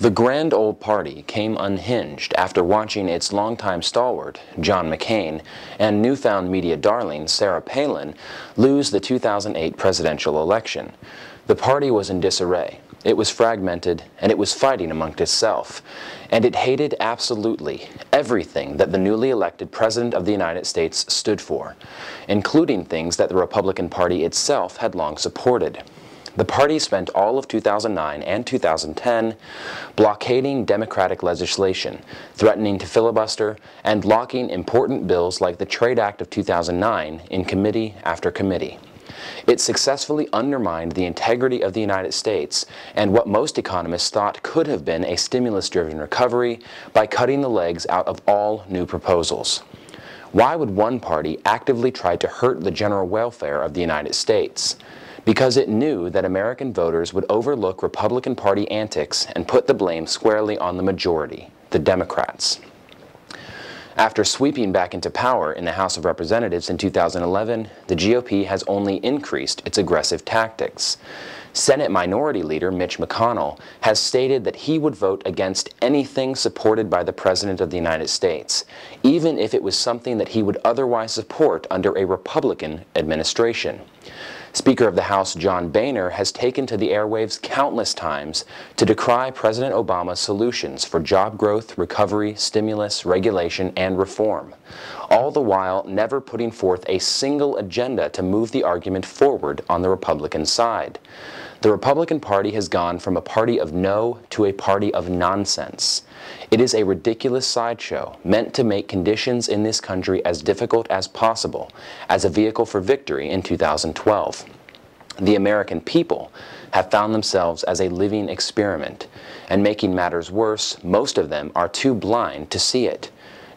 The grand old party came unhinged after watching its longtime stalwart, John McCain, and newfound media darling, Sarah Palin, lose the 2008 presidential election. The party was in disarray. It was fragmented, and it was fighting amongst itself. And it hated absolutely everything that the newly elected President of the United States stood for, including things that the Republican Party itself had long supported. The party spent all of 2009 and 2010 blockading Democratic legislation, threatening to filibuster, and locking important bills like the Trade Act of 2009 in committee after committee. It successfully undermined the integrity of the United States and what most economists thought could have been a stimulus-driven recovery by cutting the legs out of all new proposals. Why would one party actively try to hurt the general welfare of the United States? Because it knew that American voters would overlook Republican Party antics and put the blame squarely on the majority, the Democrats. After sweeping back into power in the House of Representatives in 2011, the GOP has only increased its aggressive tactics. Senate Minority Leader Mitch McConnell has stated that he would vote against anything supported by the President of the United States, even if it was something that he would otherwise support under a Republican administration. Speaker of the House John Boehner has taken to the airwaves countless times to decry President Obama's solutions for job growth, recovery, stimulus, regulation, and reform, all the while never putting forth a single agenda to move the argument forward on the Republican side. The Republican Party has gone from a party of no to a party of nonsense. It is a ridiculous sideshow meant to make conditions in this country as difficult as possible as a vehicle for victory in 2012. The American people have found themselves as a living experiment, and making matters worse, most of them are too blind to see it.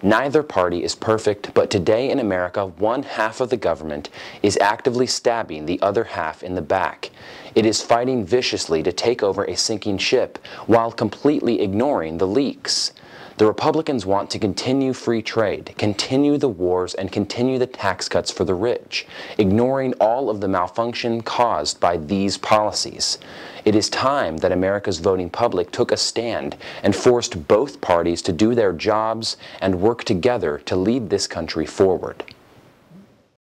Neither party is perfect, but today in America, one half of the government is actively stabbing the other half in the back. It is fighting viciously to take over a sinking ship while completely ignoring the leaks. The Republicans want to continue free trade, continue the wars, and continue the tax cuts for the rich, ignoring all of the malfunction caused by these policies. It is time that America's voting public took a stand and forced both parties to do their jobs and work together to lead this country forward.